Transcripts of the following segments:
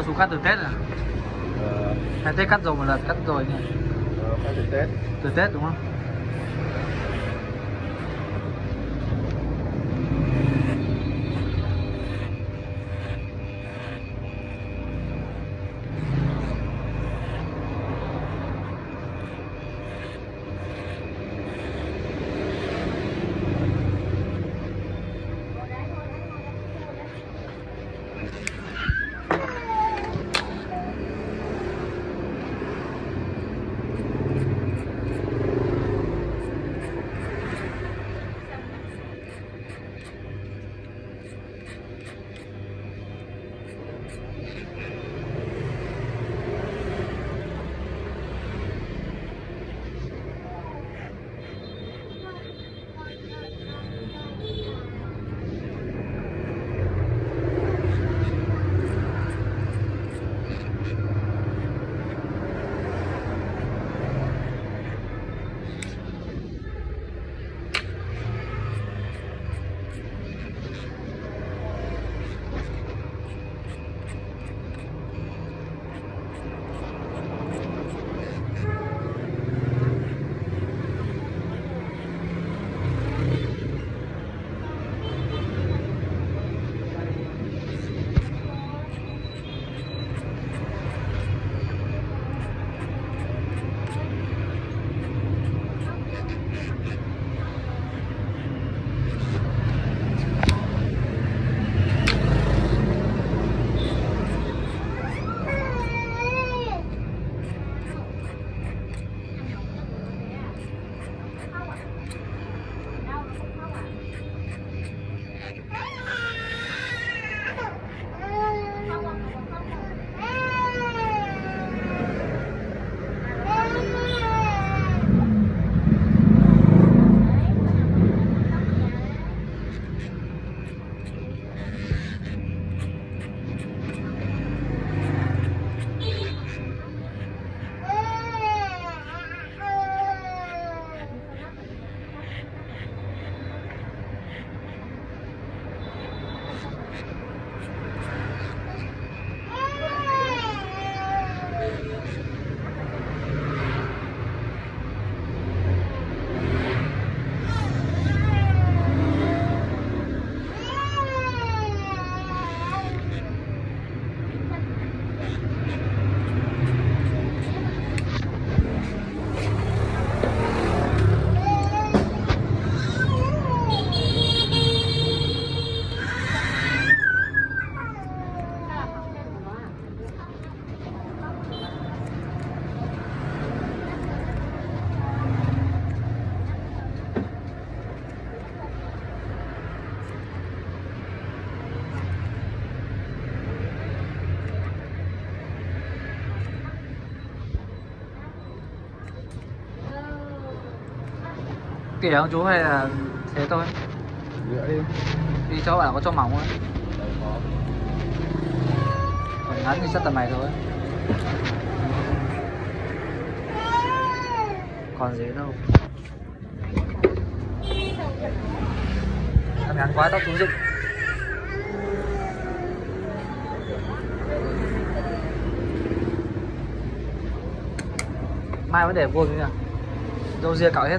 Sao chú cắt từ Tết à? ờ, Tết cắt rồi một lần, cắt rồi nhỉ? ờ, từ Tết Từ Tết đúng không? Kể không chú hay là thế thôi? nữa đi Đi cho bạn có cho mỏng có Còn ngắn thì chắc tầm này thôi. Còn gì đâu. Tầm ngắn quá tóc chú dựng Mai vẫn để chứ nhỉ? Dâu ria cạo hết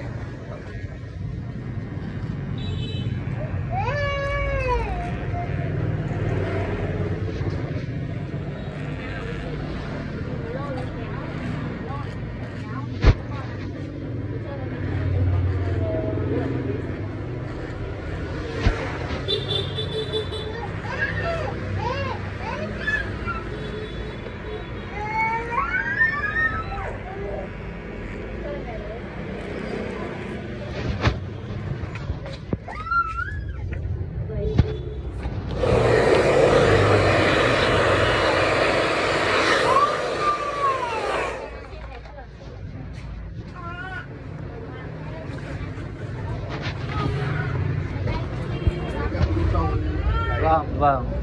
Vâng, vâng.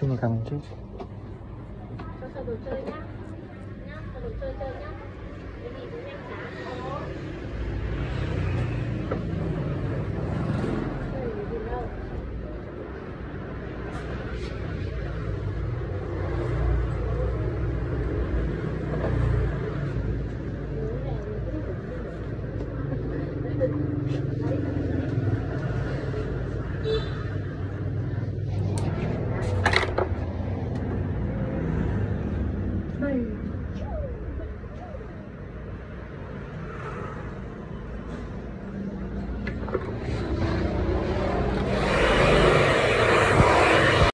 Chung là cầm trước cho đồ chơi nhá. Nhá đồ chơi chơi nhá. Cái gì cũng nhanh chán.